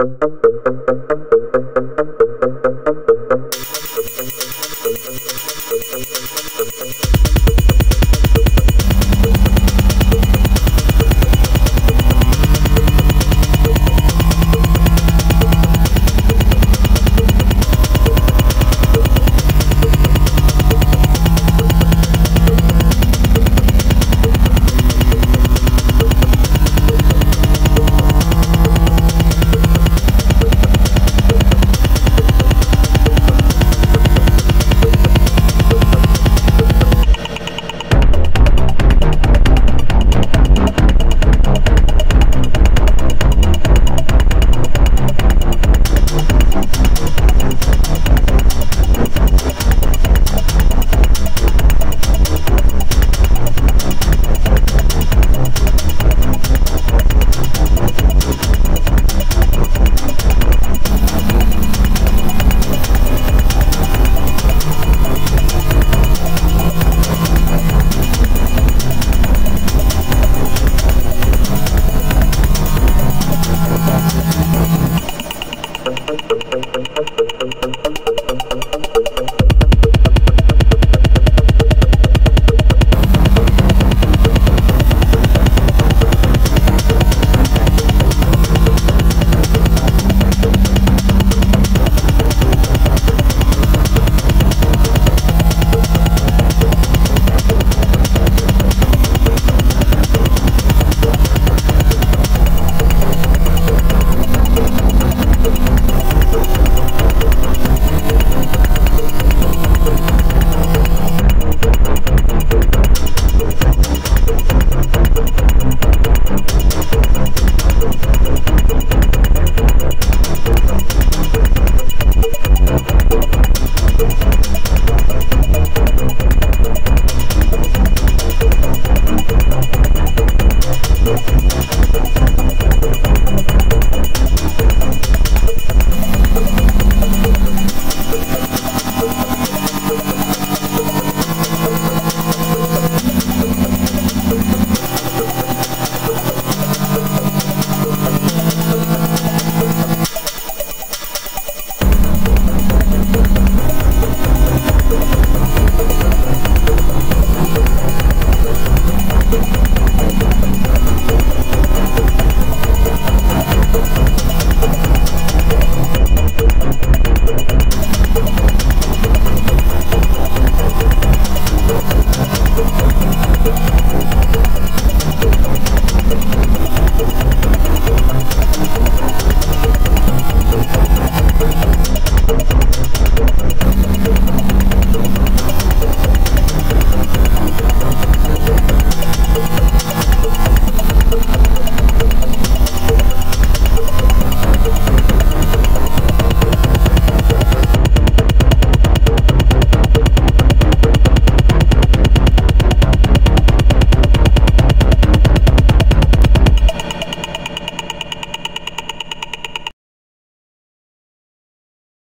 Pensas, pensas, pensas,